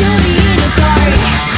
you in the dark.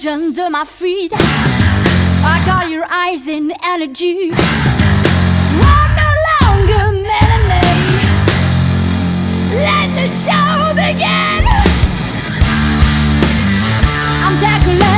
change under my feet. I got your eyes and energy. I'm no longer melody. Let the show begin. I'm Jekyll and.